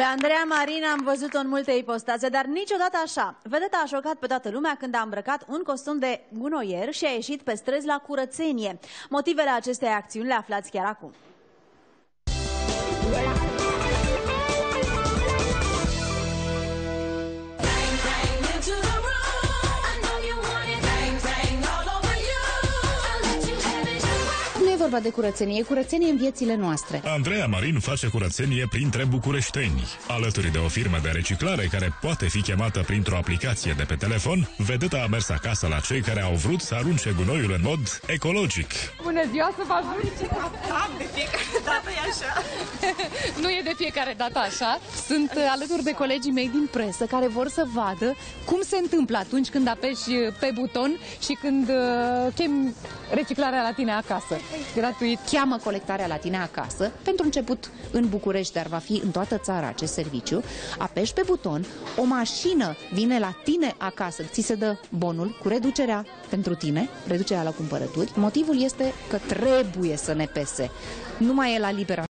Pe Andreea Marin am văzut-o în multe ipostaze, dar niciodată așa. Vedeta a șocat pe toată lumea când a îmbrăcat un costum de gunoier și a ieșit pe străzi la curățenie. Motivele acestei acțiuni le aflați chiar acum. Vorba de curățenie, e curățenie în viețile noastre. Andreea Marin face curățenie printre bucureșteni. Alături de o firmă de reciclare care poate fi chemată printr-o aplicație de pe telefon, vedeta a mers acasă la cei care au vrut să arunce gunoiul în mod ecologic. Bună ziua, să vă ajut! de fiecare dată e așa. nu e de fiecare dată așa. Sunt alături de colegii mei din presă care vor să vadă cum se întâmplă atunci când apeși pe buton și când uh, chem reciclarea la tine acasă gratuit. Cheamă colectarea la tine acasă, pentru început în București, dar va fi în toată țara acest serviciu. Apeși pe buton, o mașină vine la tine acasă, ți se dă bonul cu reducerea pentru tine, reducerea la cumpărături. Motivul este că trebuie să ne pese. Nu mai e la libera